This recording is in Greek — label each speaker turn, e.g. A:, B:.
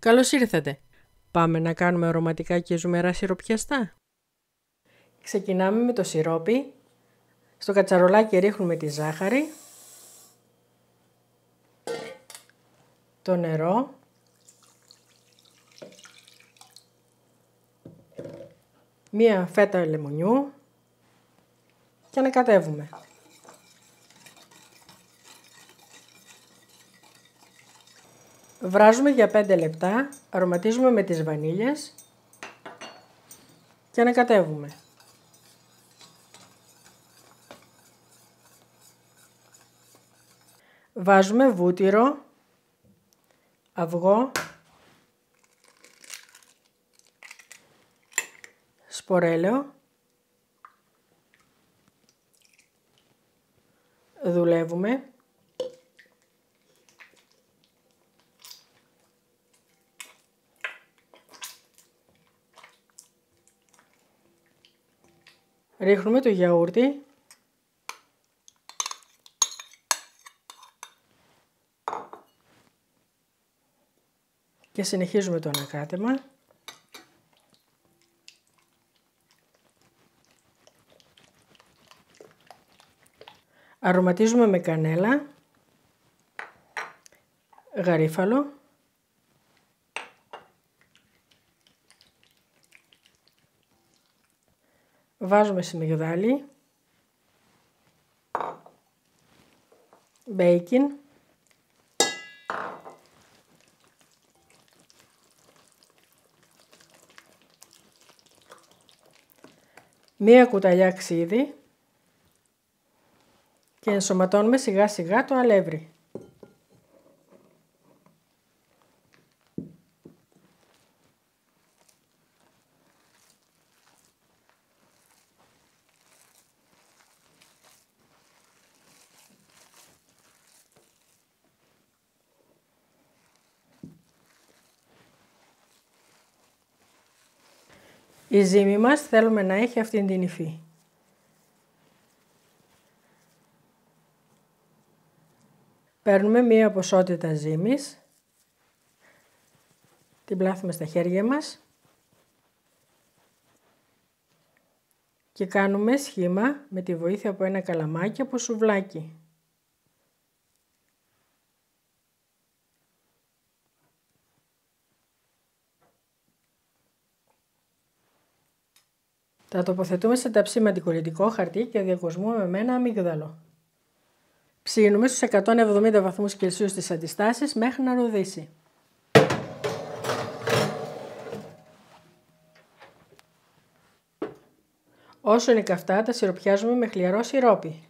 A: Καλώς ήρθατε. Πάμε να κάνουμε αρωματικά και ζουμερά σιροπιαστά. Ξεκινάμε με το σιρόπι. Στο κατσαρολάκι ρίχνουμε τη ζάχαρη, το νερό, μία φέτα λεμονιού και ανακατεύουμε. Βράζουμε για 5 λεπτά, αρωματίζουμε με τις βανίλιες και ανακατεύουμε. Βάζουμε βούτυρο, αυγό, σπορέλαιο, δουλεύουμε Ρίχνουμε το γιαούρτι. Και συνεχίζουμε το ανακάτεμα. Αρωματίζουμε με κανέλα, γαρίφαλο Βάζουμε σιμιγδάλι, μπέικιν, μία κουταλιά ξύδι. Και ενσωματώνουμε σιγά σιγά το αλεύρι. Η ζύμη μας θέλουμε να έχει αυτήν την υφή. Παίρνουμε μία ποσότητα ζύμης, την πλάθουμε στα χέρια μας και κάνουμε σχήμα με τη βοήθεια από ένα καλαμάκι από σουβλάκι. Τα τοποθετούμε σε ταψί με αντικολλητικό χαρτί και διακοσμούμε με ένα αμύγδαλο. Ψήνουμε στους 170 βαθμούς Κελσίους στις αντιστάσεις μέχρι να ροδίσει. Όσο είναι καυτά τα σιροπιάζουμε με χλιαρό σιρόπι.